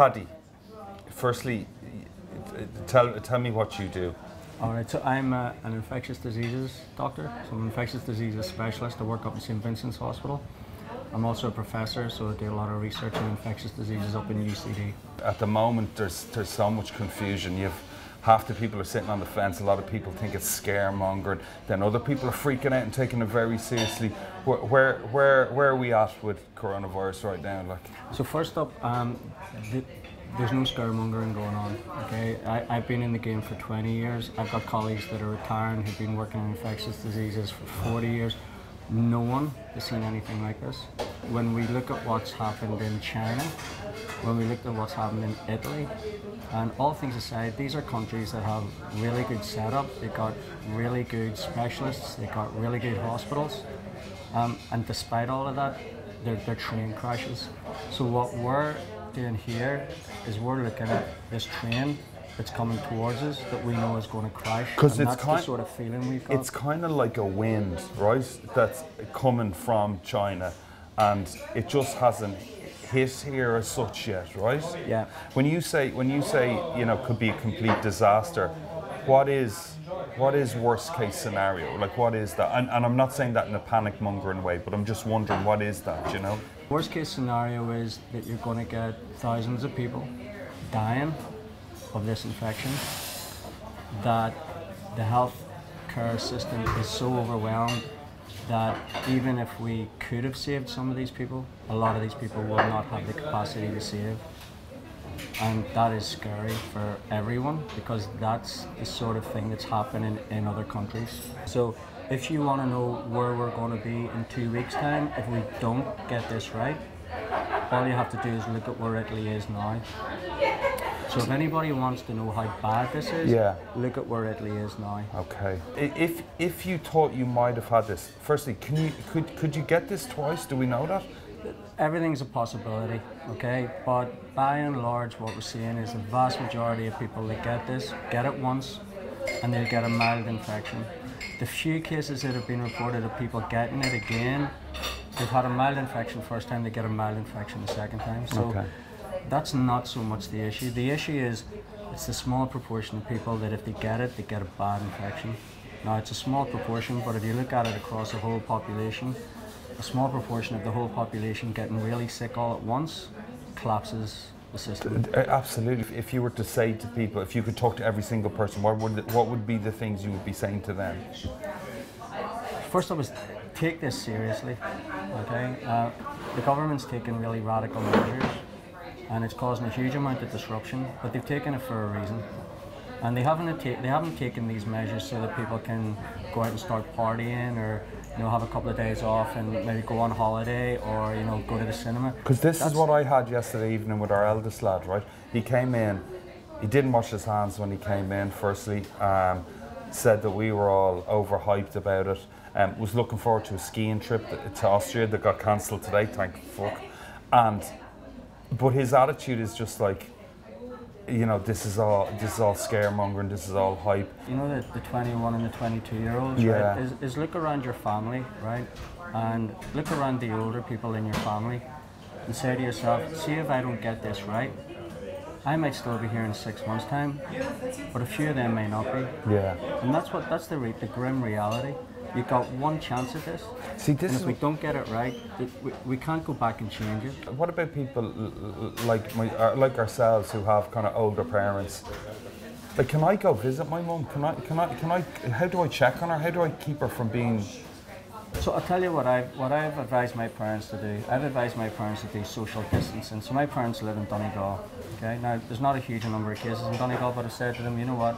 Paddy, firstly, tell, tell me what you do. All right, so I'm uh, an infectious diseases doctor, so I'm an infectious diseases specialist. I work up in St. Vincent's Hospital. I'm also a professor, so I do a lot of research in infectious diseases up in UCD. At the moment, there's, there's so much confusion. You've half the people are sitting on the fence. A lot of people think it's scaremongering. Then other people are freaking out and taking it very seriously. Where, where, where, where are we at with coronavirus right now? Like, so first up, um, the, there's no scaremongering going on. Okay, I, I've been in the game for 20 years. I've got colleagues that are retiring who've been working in infectious diseases for 40 years. No one has seen anything like this. When we look at what's happened in China, when we look at what's happened in Italy, and all things aside, these are countries that have really good setup. They've got really good specialists. They've got really good hospitals. Um, and despite all of that, their, their train crashes. So what we're doing here is we're looking at this train that's coming towards us that we know is going to crash. Because it's kind the sort of feeling we've got. It's kind of like a wind, right? That's coming from China, and it just hasn't hit here as such yet, right? Yeah. When you say when you say you know could be a complete disaster, what is what is worst case scenario? Like what is that? And, and I'm not saying that in a panic mongering way, but I'm just wondering what is that? You know. Worst case scenario is that you're going to get thousands of people dying of this infection, that the health care system is so overwhelmed that even if we could have saved some of these people, a lot of these people will not have the capacity to save. And that is scary for everyone because that's the sort of thing that's happening in other countries. So if you want to know where we're going to be in two weeks' time, if we don't get this right, all you have to do is look at where Italy is now. So if anybody wants to know how bad this is, Yeah. look at where Italy is now. Okay. If if you thought you might have had this, firstly, can you could could you get this twice? Do we know that? Everything's a possibility, okay? But by and large, what we're seeing is the vast majority of people that get this get it once and they'll get a mild infection. The few cases that have been reported of people getting it again, they've had a mild infection first time, they get a mild infection the second time. So Okay. That's not so much the issue. The issue is it's the small proportion of people that if they get it, they get a bad infection. Now it's a small proportion, but if you look at it across the whole population, a small proportion of the whole population getting really sick all at once collapses the system. Uh, Absolutely. If you were to say to people, if you could talk to every single person, what would what would be the things you would be saying to them? First of all, take this seriously. Okay, uh, the government's taken really radical measures, and it's causing a huge amount of disruption. But they've taken it for a reason, and they haven't they haven't taken these measures so that people can go out and start partying or you know have a couple of days off and maybe go on holiday or you know go to the cinema. Because this is what I had yesterday evening with our eldest lad, right? He came in, he didn't wash his hands when he came in, firstly. Um, said that we were all overhyped about it. Um, was looking forward to a skiing trip to Austria that got cancelled today, thank fuck. And, but his attitude is just like, you know, this is all this is all scaremongering, this is all hype. you know the, the 21 and the 22 year olds Yeah. right is, is look around your family right and look around the older people in your family and say to yourself see if i don't get this right i might still be here in six months time but a few of them may not be Yeah. and that's what that's the, re- the grim reality you've got one chance at this See, this and if we don't get it right we, we can't go back and change it What about people like my, uh, like ourselves who have kind of older parents? Like, can I go visit my mum? Can I? Can I? Can I? How do I check on her? How do I keep her from being? So I'll tell you what I've what I've advised my parents to do. I've advised my parents to do social distancing. So my parents live in Donegal. Okay, now there's not a huge number of cases in Donegal, but I said to them, you know what,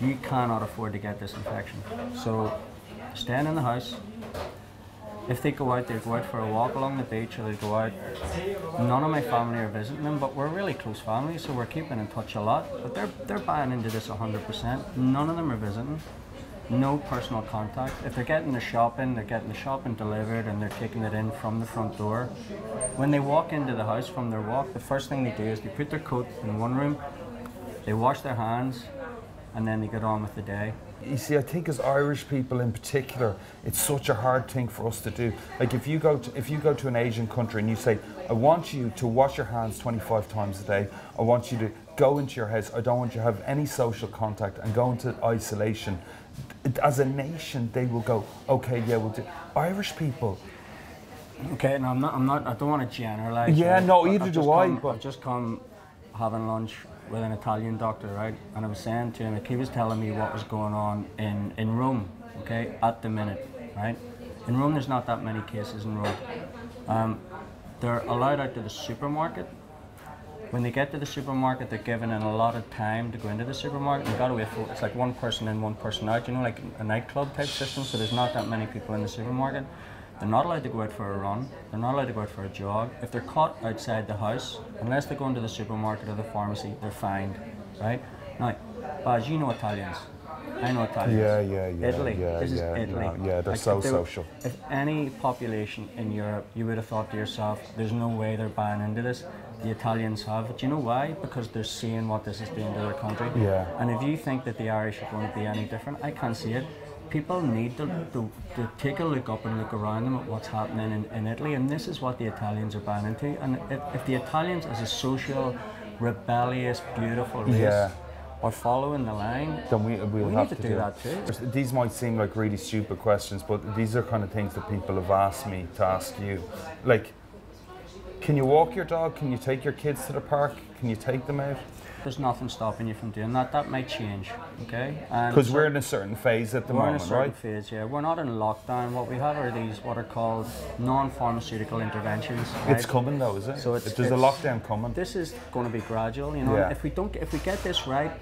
you cannot afford to get this infection. So staying in the house. If they go out, they go out for a walk along the beach, or they go out. None of my family are visiting them, but we're really close family, so we're keeping in touch a lot. But they're they're buying into this 100%. None of them are visiting no personal contact. If they're getting the shopping, they're getting the shopping delivered and they're taking it in from the front door. When they walk into the house from their walk, the first thing they do is they put their coat in one room, they wash their hands, and then they get on with the day. You see, I think as Irish people in particular, it's such a hard thing for us to do. Like if you go to, if you go to an Asian country and you say, I want you to wash your hands 25 times a day. I want you to go into your house. I don't want you to have any social contact and go into isolation. As a nation, they will go, okay, yeah, we'll do. Irish people, Okay, no, I'm not. I'm not. I don't want to generalize. Yeah, right? no, either I've do I, Come, but- I've just come having lunch with an Italian doctor, right? And I was saying to him, like, he was telling me what was going on in in Rome, okay, at the minute, right? In Rome, there's not that many cases in Rome. Um, they're allowed out to the supermarket. When they get to the supermarket, they're given an allotted time to go into the supermarket. They've got wait for it's like one person in, one person out. You know, like a nightclub type system. So there's not that many people in the supermarket. They're not allowed to go out for a run. They're not allowed to go out for a jog. If they're caught outside the house, unless they go into the supermarket or the pharmacy, they're fined. Right now, Baz, you know Italians. I know Italians. Yeah, yeah, yeah, Italy. yeah, this is yeah, Italy. no, yeah, they're Like, so if they- social. If any population in Europe, you would have thought to yourself, there's no way they're buying into this. The Italians have. Do you know why? Because they're seeing what this is doing to their country. Yeah. And if you think that the Irish are going to be any different, I can't see it. People need to, to, to take a look up and look around them at what's happening in, in Italy, and this is what the Italians are buying into. And if, if the Italians, as a social, rebellious, beautiful race, Yeah. are following the line, then we, we'll We have need to to do that too. These might seem like really stupid questions, but these are kind of things that people have asked me to ask you. Like, can you walk your dog? Can you take your kids to the park? Can you take them out? There's nothing stopping you from doing that. That might change, okay? Because we're in a certain phase at the We're in a moment, certain right? phase, yeah. We're not in lockdown. What we have are these what are called non-pharmaceutical interventions. It's right? coming though, is it? So it's- There's a lockdown coming. This is going to be gradual, you know. Yeah. If we don't, if we get this right,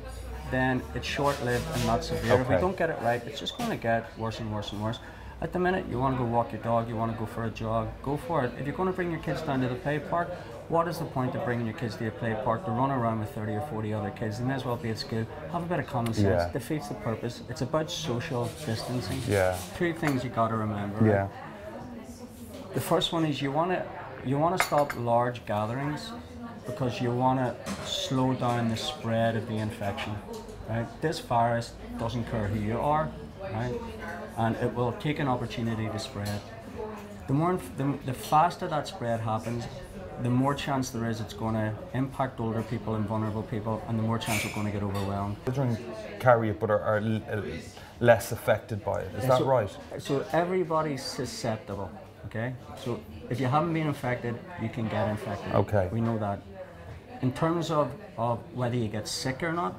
then it's short-lived and not severe. If we don't get it right, it's just going to get worse and worse and worse. At the minute, you want to go walk your dog, you want to go for a jog, go for it. If you're going to bring your kids down to the play park, what is the point of bringing your kids to a play park to run around with 30 or 40 other kids? They may as well be at school. Have a bit of common sense. Yeah. Defeats the purpose. It's about social distancing. Yeah. Three things you got to remember. right? Yeah. The first one is you want to you want to stop large gatherings because you want to slow down the spread of the infection. Right? This virus doesn't care who you are, right? And it will take an opportunity to spread. The more inf- the, the faster that spread happens, the more chance there is it's going to impact older people and vulnerable people, and the more chance we're going to get overwhelmed. Children carry it but are, are uh, less affected by it. Is that so, right? So everybody's susceptible. Okay. So if you haven't been infected, you can get infected. Okay. We know that. In terms of, of whether you get sick or not,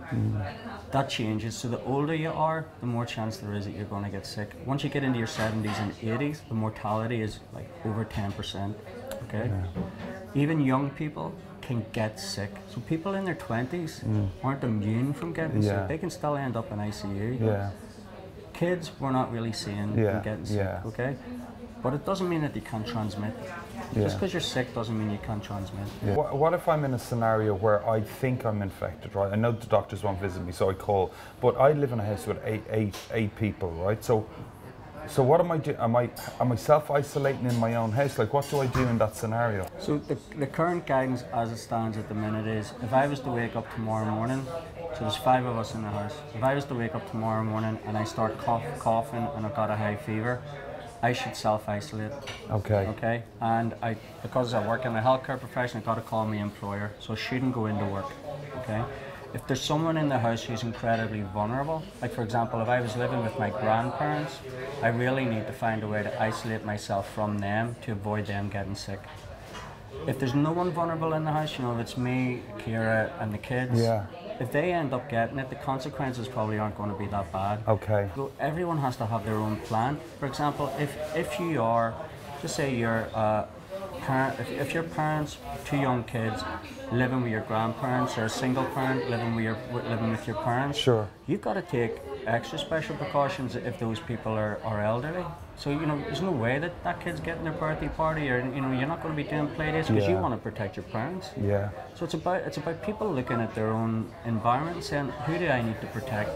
that changes. So the older you are, the more chance there is that you're going to get sick. Once you get into your 70s and 80s, the mortality is like over 10%. Okay. Even young people can get sick. So people in their 20s mm. aren't immune from getting Yeah. sick. They can still end up in ICU Yeah. kids we're not really seeing Yeah, getting sick, yeah. okay? But it doesn't mean that they can't transmit. Yeah. Just because you're sick doesn't mean you can't transmit. Yeah. What, what if I'm in a scenario where I think I'm infected, right? I know the doctors won't visit me, so I call. But I live in a house with eight, eight, eight people, right? So, so what am I doing? Am I am I self isolating in my own house? Like, what do I do in that scenario? So the, the current guidance as it stands at the minute is if I was to wake up tomorrow morning, so there's five of us in the house, if I was to wake up tomorrow morning and I start cough, coughing and I've got a high fever, I should self-isolate. Okay. Okay, and I because I work in the healthcare profession, I've got to call my employer, so I shouldn't go into work. Okay, if there's someone in the house who's incredibly vulnerable, like for example, if I was living with my grandparents, I really need to find a way to isolate myself from them to avoid them getting sick. If there's no one vulnerable in the house, you know, if it's me, Kira, and the kids, Yeah. if they end up getting it, the consequences probably aren't going to be that bad. Okay. So everyone has to have their own plan. For example, if if you are, just say you're a parent, if, if your parents, two young kids, living with your grandparents, or a single parent living with your living with your parents, Sure. you've got to take extra special precautions if those people are, are elderly. So you know, there's no way that that kid's getting their birthday party, or you know, you're not going to be doing play dates because you want to protect your parents. Yeah. So it's about it's about people looking at their own environment saying, who do I need to protect?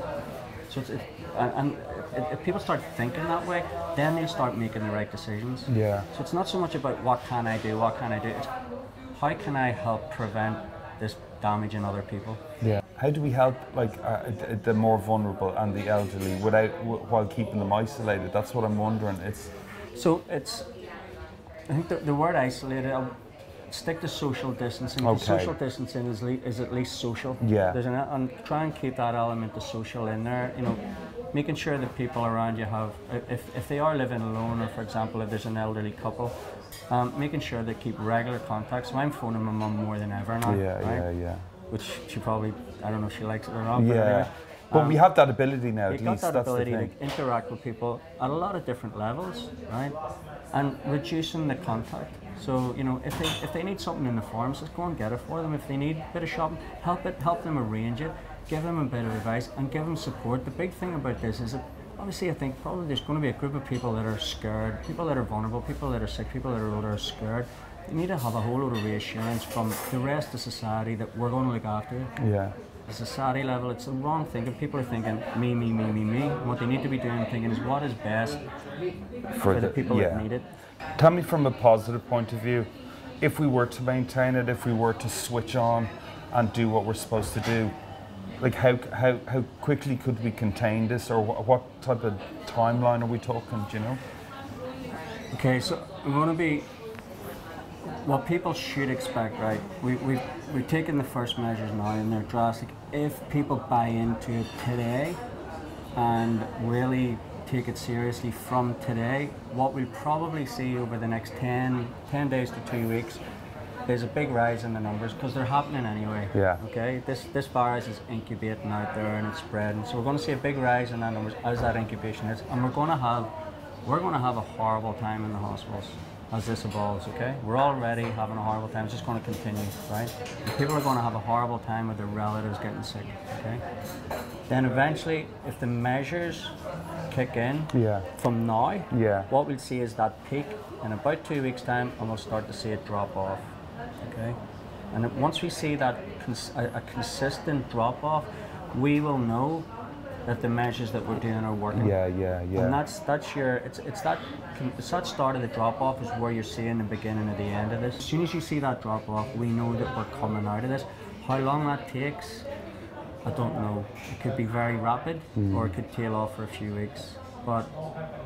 So it's, it, and, and if- if people start thinking that way, then they start making the right decisions. Yeah. So it's not so much about what can I do, what can I do. It's how can I help prevent this damaging other people. Yeah. how do we help like uh, the more vulnerable and the elderly without w- while keeping them isolated? That's what I'm wondering. It's So it's, I think the, the word isolated, I'll stick to social distancing. Okay. Social distancing is, le- is at least social. Yeah. There's an, and try and keep that element of social in there. You know, making sure that people around you have, if, if they are living alone, or for example, if there's an elderly couple, um, making sure they keep regular contact. So I'm phoning my mum more than ever now. yeah, right? yeah, yeah, Which she probably, I don't know if she likes it or not. But yeah. anyway, But we um, have that ability now. At got least that that's the ability to interact with people at a lot of different levels, right? And reducing the contact. So you know, if they if they need something in the farms, just go and get it for them. If they need a bit of shopping, help it, help them arrange it, give them a bit of advice, and give them support. The big thing about this is that obviously I think probably there's going to be a group of people that are scared, people that are vulnerable, people that are sick, people that are older are scared. You need to have a whole lot of reassurance from the rest of society that we're going to look after you Yeah. a society level, it's the wrong thinking. People are thinking me, me, me, me, me. What they need to be doing, thinking is what is best for, the, people yeah. that need it. Tell me from a positive point of view, if we were to maintain it, if we were to switch on and do what we're supposed to do, like how, how, how quickly could we contain this or what, what type of timeline are we talking, do you know? Okay, so we're going to be what people should expect, right? We, we've, we've taken the first measures now and they're drastic. If people buy into it today and really take it seriously from today, what we'll probably see over the next 10, 10 days to two weeks is a big rise in the numbers because they're happening anyway. Yeah. Okay, this this virus is incubating out there and it's spreading, so we're going to see a big rise in that numbers as that incubation is, and we're going to have we're going to have a horrible time in the hospitals as this evolves. Okay, we're already having a horrible time. It's just going to continue, right? And people are going to have a horrible time with their relatives getting sick. Okay, then eventually, if the measures kick in Yeah. from now, Yeah. what we'll see is that peak in about two weeks' time, and we'll start to see it drop off. Okay, and once we see that cons- a, a consistent drop off, we will know that the measures that we're doing are working. Yeah, yeah, yeah. And that's that's your it's it's that it's that start of the drop off is where you're seeing the beginning of the end of this. As soon as you see that drop off, we know that we're coming out of this. How long that takes, I don't know. It could be very rapid, Hmm. or it could tail off for a few weeks. But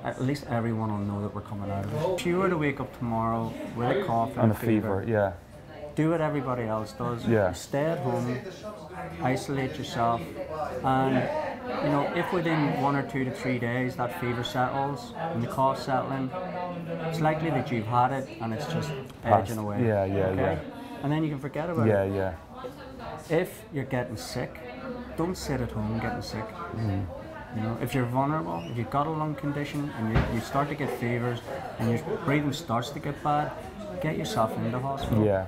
at least everyone will know that we're coming out of it. If you were to wake up tomorrow with a cough and, and a fever, yeah. Do what everybody else does. Yeah. Stay at home, isolate yourself, and you know if within one or two to three days that fever settles and the cough settling, it's likely that you've had it and it's just edging away. Yeah, yeah, yeah. And then you can forget about Yeah, it. yeah. If you're getting sick, don't sit at home getting sick. Mm. You know, if you're vulnerable, if you've got a lung condition and you, you start to get fevers and your breathing starts to get bad, get yourself into hospital. Yeah.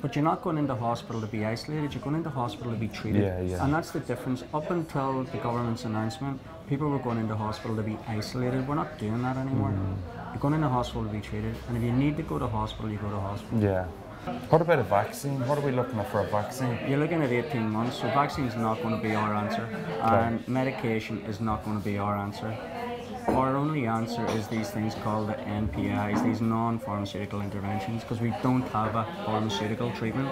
But you're not going into hospital to be isolated, you're going into hospital to be treated. Yeah, yeah. And that's the difference. Up until the government's announcement, people were going into hospital to be isolated. We're not doing that anymore. Mm. You're going into hospital to be treated. And if you need to go to hospital, you go to hospital. Yeah. What about a vaccine? What are we looking at for a vaccine? You're looking at 18 months, so vaccine is not going to be our answer. And medication is not going to be our answer. Our only answer is these things called the NPIs, these non-pharmaceutical interventions, because we don't have a pharmaceutical treatment.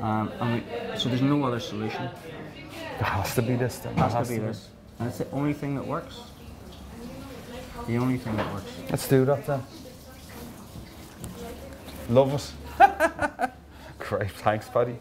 Um, and we, so there's no other solution. There has to be this then. It has There to be this. And it's the only thing that works. The only thing that works. Let's do that then. Love us. Great, thanks, buddy.